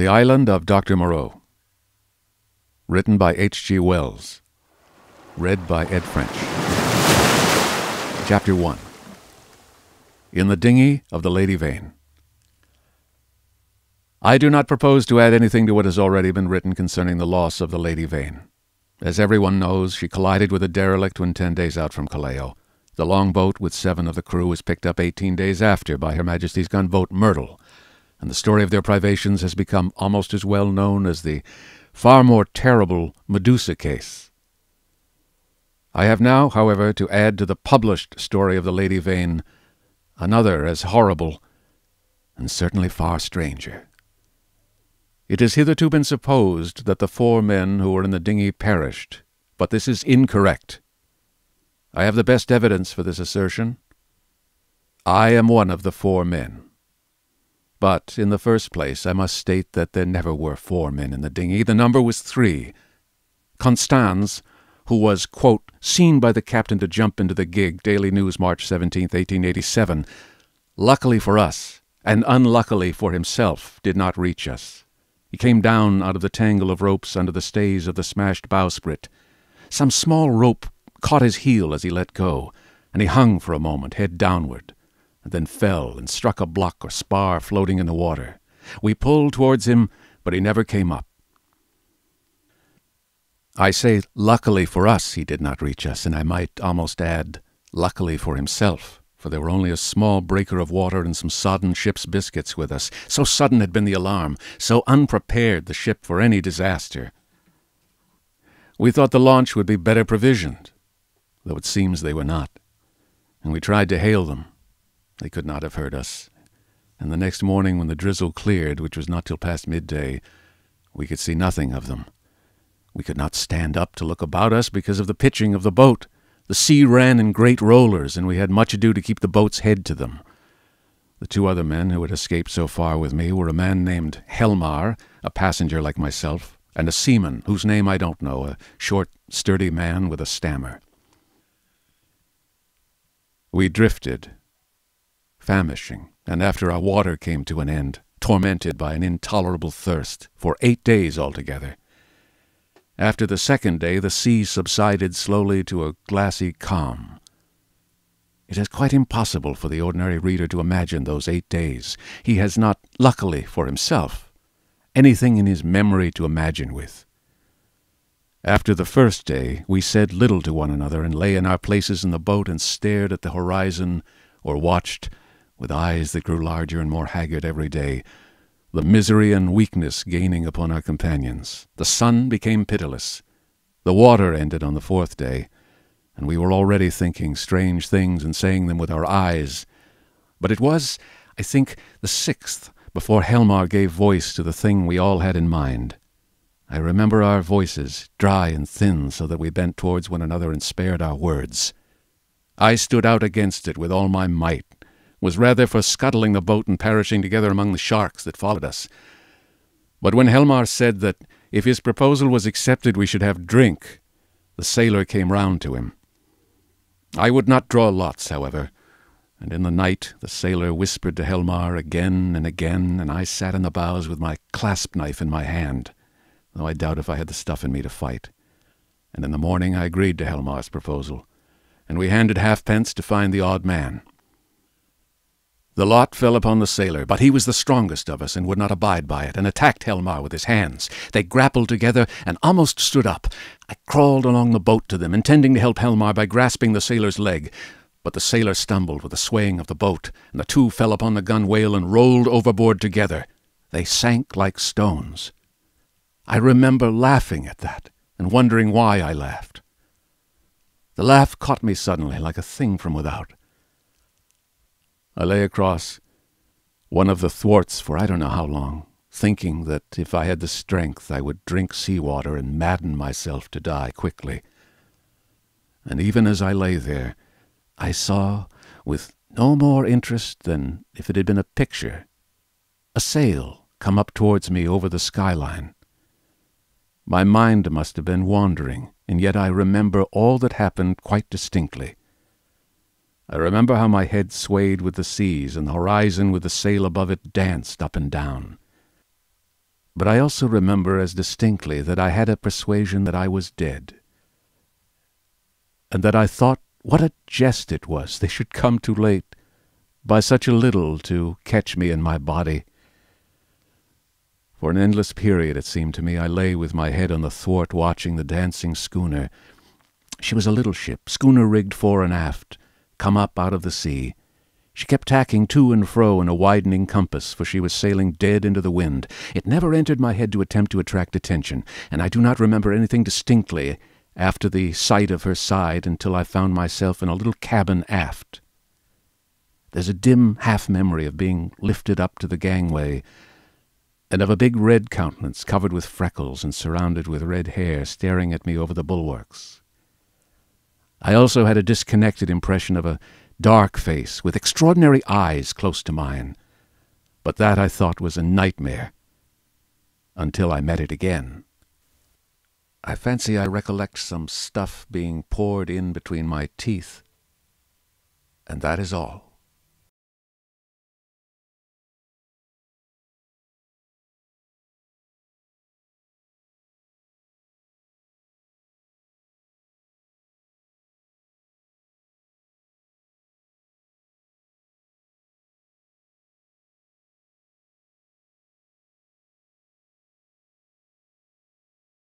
The Island of Dr. Moreau. Written by H.G. Wells. Read by Ed French. Chapter 1 In the Dinghy of the Lady Vain. I do not propose to add anything to what has already been written concerning the loss of the Lady Vain. As everyone knows, she collided with a derelict when ten days out from Callao. The longboat with seven of the crew was picked up eighteen days after by Her Majesty's gunboat Myrtle, and the story of their privations has become almost as well known as the far more terrible Medusa case. I have now, however, to add to the published story of the Lady Vain another as horrible and certainly far stranger. It has hitherto been supposed that the four men who were in the dinghy perished, but this is incorrect. I have the best evidence for this assertion. I am one of the four men. But, in the first place, I must state that there never were four men in the dinghy. The number was three. Constans, who was, quote, seen by the captain to jump into the gig, Daily News, March 17, 1887, luckily for us, and unluckily for himself, did not reach us. He came down out of the tangle of ropes under the stays of the smashed bowsprit. Some small rope caught his heel as he let go, and he hung for a moment, head downward, and then fell and struck a block or spar floating in the water. We pulled towards him, but he never came up. I say, luckily for us, he did not reach us, and I might almost add, luckily for himself for there were only a small breaker of water and some sodden ship's biscuits with us. So sudden had been the alarm, so unprepared the ship for any disaster. We thought the launch would be better provisioned, though it seems they were not, and we tried to hail them. They could not have heard us, and the next morning when the drizzle cleared, which was not till past midday, we could see nothing of them. We could not stand up to look about us because of the pitching of the boat. The sea ran in great rollers, and we had much ado to keep the boat's head to them. The two other men who had escaped so far with me were a man named Helmar, a passenger like myself, and a seaman, whose name I don't know, a short, sturdy man with a stammer. We drifted, famishing, and after our water came to an end, tormented by an intolerable thirst, for eight days altogether. After the second day, the sea subsided slowly to a glassy calm. It is quite impossible for the ordinary reader to imagine those eight days. He has not, luckily for himself, anything in his memory to imagine with. After the first day, we said little to one another and lay in our places in the boat and stared at the horizon or watched, with eyes that grew larger and more haggard every day, the misery and weakness gaining upon our companions. The sun became pitiless. The water ended on the fourth day, and we were already thinking strange things and saying them with our eyes. But it was, I think, the sixth before Helmar gave voice to the thing we all had in mind. I remember our voices, dry and thin, so that we bent towards one another and spared our words. I stood out against it with all my might, was rather for scuttling the boat and perishing together among the sharks that followed us. But when Helmar said that if his proposal was accepted we should have drink, the sailor came round to him. I would not draw lots, however, and in the night the sailor whispered to Helmar again and again, and I sat in the bows with my clasp knife in my hand, though I doubt if I had the stuff in me to fight. And in the morning I agreed to Helmar's proposal, and we handed halfpence to find the odd man. The lot fell upon the sailor, but he was the strongest of us and would not abide by it, and attacked Helmar with his hands. They grappled together and almost stood up. I crawled along the boat to them, intending to help Helmar by grasping the sailor's leg. But the sailor stumbled with the swaying of the boat, and the two fell upon the gunwale and rolled overboard together. They sank like stones. I remember laughing at that, and wondering why I laughed. The laugh caught me suddenly, like a thing from without. I lay across one of the thwarts for I don't know how long, thinking that if I had the strength I would drink sea water and madden myself to die quickly. And even as I lay there, I saw, with no more interest than if it had been a picture, a sail come up towards me over the skyline. My mind must have been wandering, and yet I remember all that happened quite distinctly. I remember how my head swayed with the seas, and the horizon with the sail above it danced up and down. But I also remember as distinctly that I had a persuasion that I was dead, and that I thought what a jest it was they should come too late, by such a little, to catch me in my body. For an endless period, it seemed to me, I lay with my head on the thwart watching the dancing schooner. She was a little ship, schooner rigged fore and aft, come up out of the sea. She kept tacking to and fro in a widening compass, for she was sailing dead into the wind. It never entered my head to attempt to attract attention, and I do not remember anything distinctly after the sight of her side until I found myself in a little cabin aft. There's a dim half memory of being lifted up to the gangway, and of a big red countenance covered with freckles and surrounded with red hair staring at me over the bulwarks. I also had a disconnected impression of a dark face with extraordinary eyes close to mine, but that I thought was a nightmare until I met it again. I fancy I recollect some stuff being poured in between my teeth, and that is all.